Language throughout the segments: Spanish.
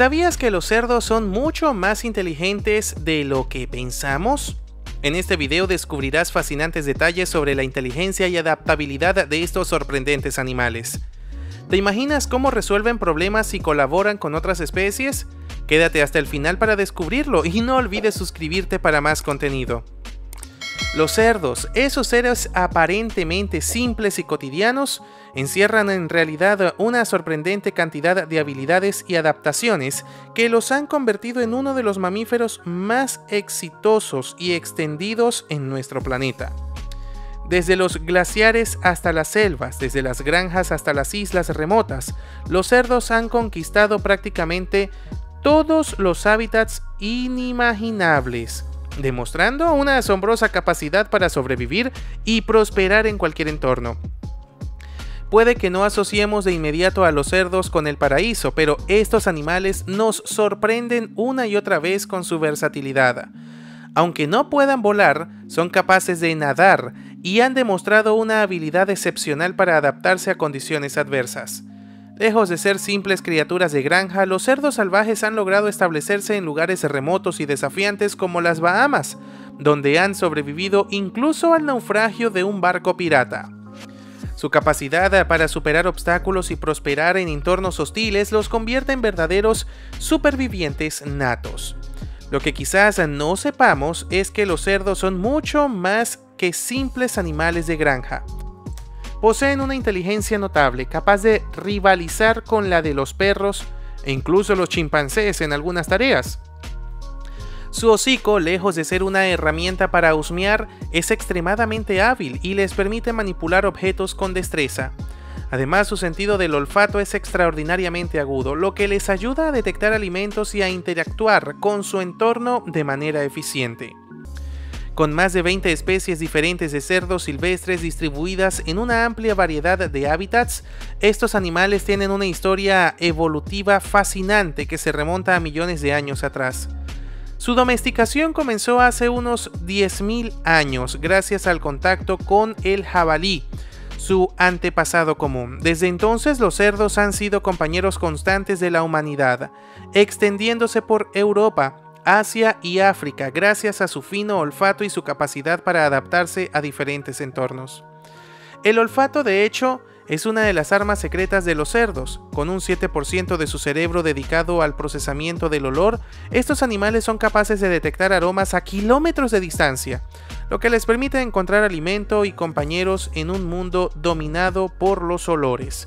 ¿Sabías que los cerdos son mucho más inteligentes de lo que pensamos? En este video descubrirás fascinantes detalles sobre la inteligencia y adaptabilidad de estos sorprendentes animales. ¿Te imaginas cómo resuelven problemas y colaboran con otras especies? Quédate hasta el final para descubrirlo y no olvides suscribirte para más contenido. Los cerdos, esos seres aparentemente simples y cotidianos, encierran en realidad una sorprendente cantidad de habilidades y adaptaciones que los han convertido en uno de los mamíferos más exitosos y extendidos en nuestro planeta. Desde los glaciares hasta las selvas, desde las granjas hasta las islas remotas, los cerdos han conquistado prácticamente todos los hábitats inimaginables demostrando una asombrosa capacidad para sobrevivir y prosperar en cualquier entorno. Puede que no asociemos de inmediato a los cerdos con el paraíso, pero estos animales nos sorprenden una y otra vez con su versatilidad. Aunque no puedan volar, son capaces de nadar y han demostrado una habilidad excepcional para adaptarse a condiciones adversas. Lejos de ser simples criaturas de granja, los cerdos salvajes han logrado establecerse en lugares remotos y desafiantes como las Bahamas, donde han sobrevivido incluso al naufragio de un barco pirata. Su capacidad para superar obstáculos y prosperar en entornos hostiles los convierte en verdaderos supervivientes natos. Lo que quizás no sepamos es que los cerdos son mucho más que simples animales de granja poseen una inteligencia notable, capaz de rivalizar con la de los perros e incluso los chimpancés en algunas tareas. Su hocico, lejos de ser una herramienta para husmear, es extremadamente hábil y les permite manipular objetos con destreza. Además, su sentido del olfato es extraordinariamente agudo, lo que les ayuda a detectar alimentos y a interactuar con su entorno de manera eficiente con más de 20 especies diferentes de cerdos silvestres distribuidas en una amplia variedad de hábitats, estos animales tienen una historia evolutiva fascinante que se remonta a millones de años atrás. Su domesticación comenzó hace unos 10.000 años gracias al contacto con el jabalí, su antepasado común. Desde entonces los cerdos han sido compañeros constantes de la humanidad, extendiéndose por Europa, Asia y África gracias a su fino olfato y su capacidad para adaptarse a diferentes entornos. El olfato, de hecho, es una de las armas secretas de los cerdos. Con un 7% de su cerebro dedicado al procesamiento del olor, estos animales son capaces de detectar aromas a kilómetros de distancia, lo que les permite encontrar alimento y compañeros en un mundo dominado por los olores.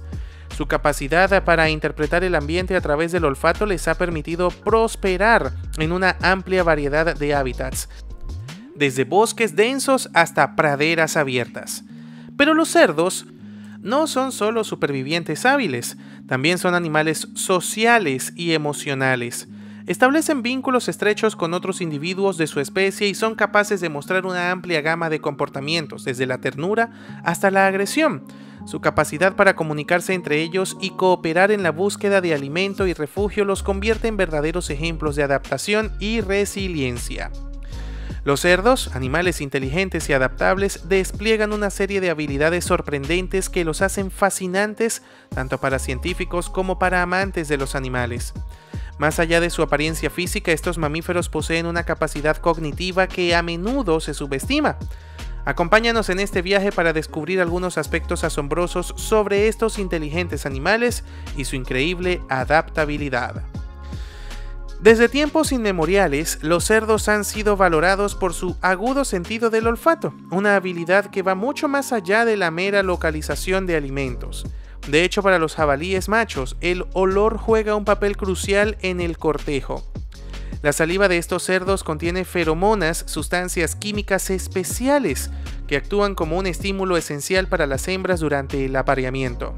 Su capacidad para interpretar el ambiente a través del olfato les ha permitido prosperar en una amplia variedad de hábitats, desde bosques densos hasta praderas abiertas. Pero los cerdos no son solo supervivientes hábiles, también son animales sociales y emocionales. Establecen vínculos estrechos con otros individuos de su especie y son capaces de mostrar una amplia gama de comportamientos, desde la ternura hasta la agresión, su capacidad para comunicarse entre ellos y cooperar en la búsqueda de alimento y refugio los convierte en verdaderos ejemplos de adaptación y resiliencia. Los cerdos, animales inteligentes y adaptables, despliegan una serie de habilidades sorprendentes que los hacen fascinantes tanto para científicos como para amantes de los animales. Más allá de su apariencia física, estos mamíferos poseen una capacidad cognitiva que a menudo se subestima. Acompáñanos en este viaje para descubrir algunos aspectos asombrosos sobre estos inteligentes animales y su increíble adaptabilidad. Desde tiempos inmemoriales, los cerdos han sido valorados por su agudo sentido del olfato, una habilidad que va mucho más allá de la mera localización de alimentos. De hecho, para los jabalíes machos, el olor juega un papel crucial en el cortejo. La saliva de estos cerdos contiene feromonas, sustancias químicas especiales que actúan como un estímulo esencial para las hembras durante el apareamiento.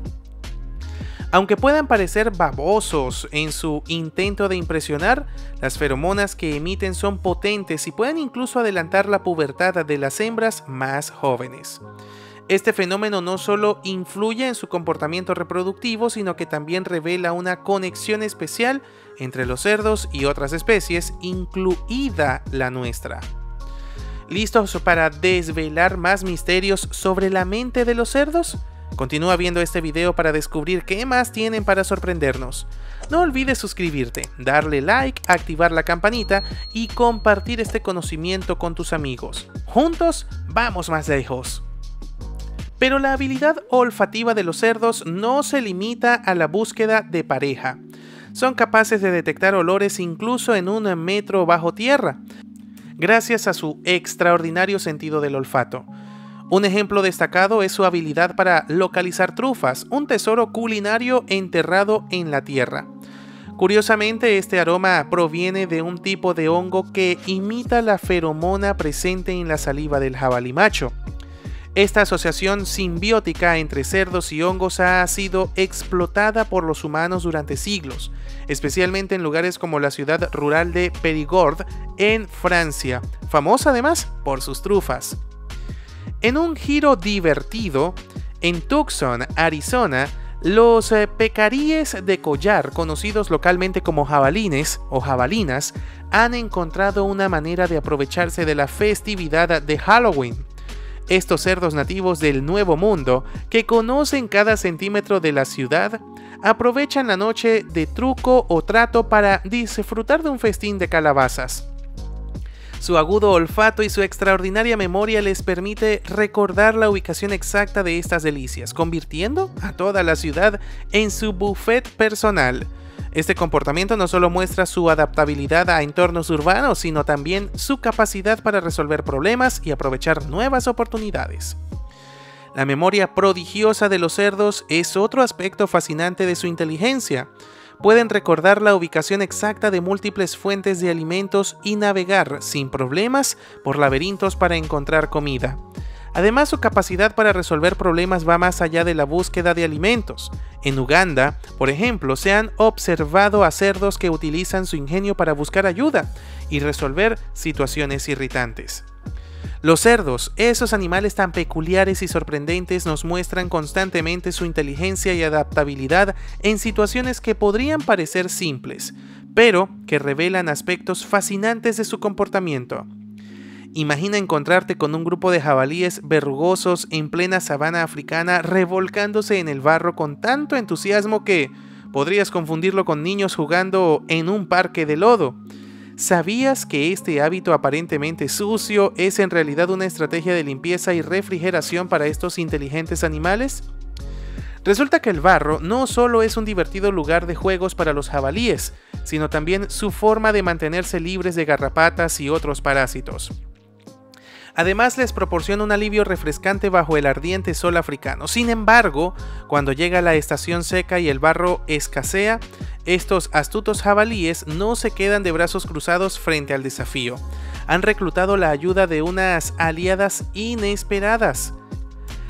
Aunque puedan parecer babosos en su intento de impresionar, las feromonas que emiten son potentes y pueden incluso adelantar la pubertad de las hembras más jóvenes. Este fenómeno no solo influye en su comportamiento reproductivo, sino que también revela una conexión especial entre los cerdos y otras especies, incluida la nuestra. ¿Listos para desvelar más misterios sobre la mente de los cerdos? Continúa viendo este video para descubrir qué más tienen para sorprendernos. No olvides suscribirte, darle like, activar la campanita y compartir este conocimiento con tus amigos. Juntos vamos más lejos. Pero la habilidad olfativa de los cerdos no se limita a la búsqueda de pareja. Son capaces de detectar olores incluso en un metro bajo tierra, gracias a su extraordinario sentido del olfato. Un ejemplo destacado es su habilidad para localizar trufas, un tesoro culinario enterrado en la tierra. Curiosamente, este aroma proviene de un tipo de hongo que imita la feromona presente en la saliva del jabalí macho. Esta asociación simbiótica entre cerdos y hongos ha sido explotada por los humanos durante siglos, especialmente en lugares como la ciudad rural de Périgord, en Francia, famosa además por sus trufas. En un giro divertido, en Tucson, Arizona, los eh, pecaríes de collar, conocidos localmente como jabalines o jabalinas, han encontrado una manera de aprovecharse de la festividad de Halloween estos cerdos nativos del Nuevo Mundo, que conocen cada centímetro de la ciudad, aprovechan la noche de truco o trato para disfrutar de un festín de calabazas. Su agudo olfato y su extraordinaria memoria les permite recordar la ubicación exacta de estas delicias, convirtiendo a toda la ciudad en su buffet personal. Este comportamiento no solo muestra su adaptabilidad a entornos urbanos, sino también su capacidad para resolver problemas y aprovechar nuevas oportunidades. La memoria prodigiosa de los cerdos es otro aspecto fascinante de su inteligencia. Pueden recordar la ubicación exacta de múltiples fuentes de alimentos y navegar sin problemas por laberintos para encontrar comida. Además, su capacidad para resolver problemas va más allá de la búsqueda de alimentos. En Uganda, por ejemplo, se han observado a cerdos que utilizan su ingenio para buscar ayuda y resolver situaciones irritantes. Los cerdos, esos animales tan peculiares y sorprendentes, nos muestran constantemente su inteligencia y adaptabilidad en situaciones que podrían parecer simples, pero que revelan aspectos fascinantes de su comportamiento. Imagina encontrarte con un grupo de jabalíes verrugosos en plena sabana africana revolcándose en el barro con tanto entusiasmo que podrías confundirlo con niños jugando en un parque de lodo. ¿Sabías que este hábito aparentemente sucio es en realidad una estrategia de limpieza y refrigeración para estos inteligentes animales? Resulta que el barro no solo es un divertido lugar de juegos para los jabalíes, sino también su forma de mantenerse libres de garrapatas y otros parásitos. Además les proporciona un alivio refrescante bajo el ardiente sol africano. Sin embargo, cuando llega la estación seca y el barro escasea, estos astutos jabalíes no se quedan de brazos cruzados frente al desafío. Han reclutado la ayuda de unas aliadas inesperadas.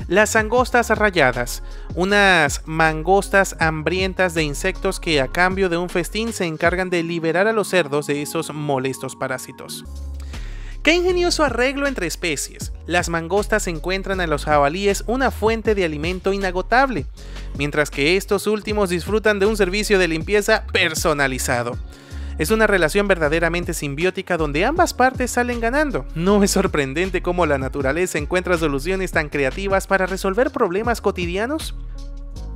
Las angostas rayadas, unas mangostas hambrientas de insectos que a cambio de un festín se encargan de liberar a los cerdos de esos molestos parásitos. Qué ingenioso arreglo entre especies. Las mangostas encuentran a los jabalíes una fuente de alimento inagotable, mientras que estos últimos disfrutan de un servicio de limpieza personalizado. Es una relación verdaderamente simbiótica donde ambas partes salen ganando. No es sorprendente cómo la naturaleza encuentra soluciones tan creativas para resolver problemas cotidianos.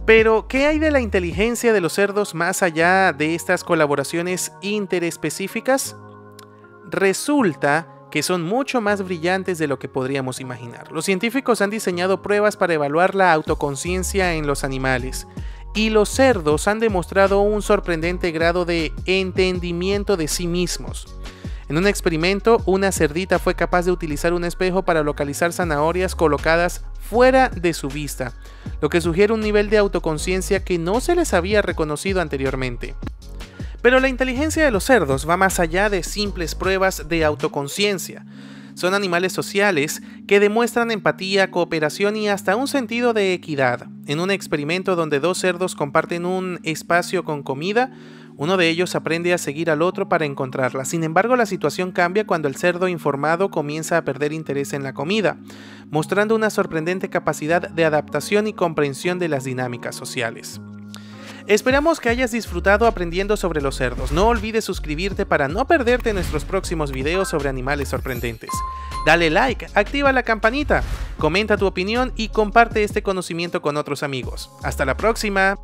Pero, ¿qué hay de la inteligencia de los cerdos más allá de estas colaboraciones interespecíficas? Resulta que son mucho más brillantes de lo que podríamos imaginar. Los científicos han diseñado pruebas para evaluar la autoconciencia en los animales, y los cerdos han demostrado un sorprendente grado de entendimiento de sí mismos. En un experimento, una cerdita fue capaz de utilizar un espejo para localizar zanahorias colocadas fuera de su vista, lo que sugiere un nivel de autoconciencia que no se les había reconocido anteriormente. Pero la inteligencia de los cerdos va más allá de simples pruebas de autoconciencia. Son animales sociales que demuestran empatía, cooperación y hasta un sentido de equidad. En un experimento donde dos cerdos comparten un espacio con comida, uno de ellos aprende a seguir al otro para encontrarla. Sin embargo, la situación cambia cuando el cerdo informado comienza a perder interés en la comida, mostrando una sorprendente capacidad de adaptación y comprensión de las dinámicas sociales. Esperamos que hayas disfrutado aprendiendo sobre los cerdos. No olvides suscribirte para no perderte nuestros próximos videos sobre animales sorprendentes. Dale like, activa la campanita, comenta tu opinión y comparte este conocimiento con otros amigos. Hasta la próxima.